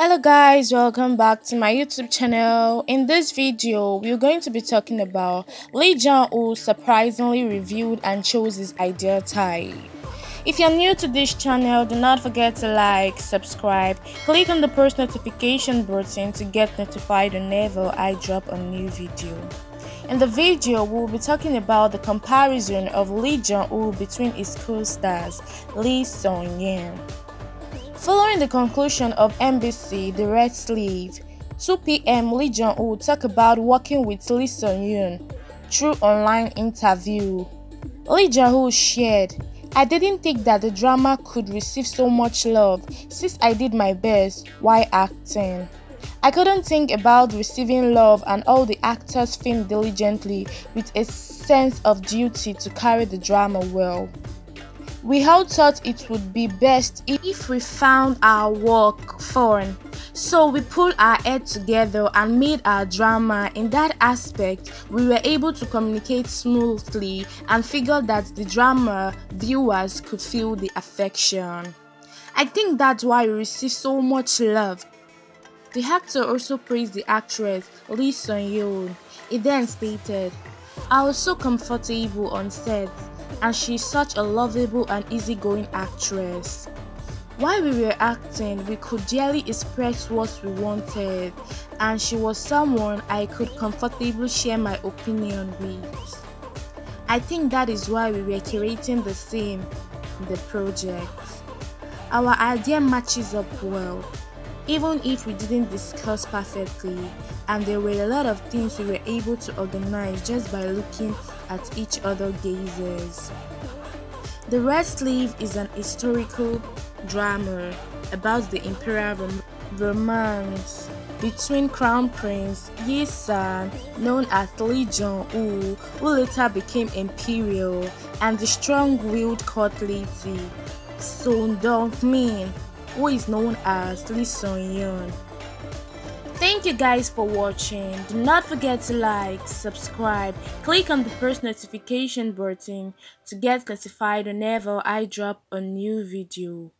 Hello guys, welcome back to my YouTube channel. In this video, we're going to be talking about Lee Jun-ho surprisingly reviewed and chose his ideal type. If you're new to this channel, do not forget to like, subscribe, click on the post notification button to get notified whenever I drop a new video. In the video, we'll be talking about the comparison of Lee Jun-ho between his co-stars Lee Se-young. Following the conclusion of MBC The Red Sleeve, 2PM Lee Jun-ho talked about working with Lee Se-young through online interview. Lee Jun-ho shared, I didn't think that the drama could receive so much love since I did my best while acting. I couldn't think about receiving love and all the actors filmed diligently with a sense of duty to carry the drama well. We all thought it would be best if we found our work fun. So we pulled our head together and made our drama. In that aspect, we were able to communicate smoothly and figured that the drama viewers could feel the affection. I think that's why we received so much love. The actor also praised the actress Lee Se-young. He then stated, I was so comfortable on set and she's such a lovable and easygoing actress. While we were acting, we could barely express what we wanted, and she was someone I could comfortably share my opinion with. I think that is why we were creating the same the project. Our idea matches up well, even if we didn't discuss perfectly, and there were a lot of things we were able to organize just by looking at each other gazes. The Red Sleeve is an historical drama about the imperial rom romance between Crown Prince Yi San, known as Lee Jun-ho, who later became imperial, and the strong-willed court lady Sun Dong-min, who is known as Lee Se-young. Thank you guys for watching. Do not forget to like, subscribe, click on the post notification button to get notified whenever I drop a new video.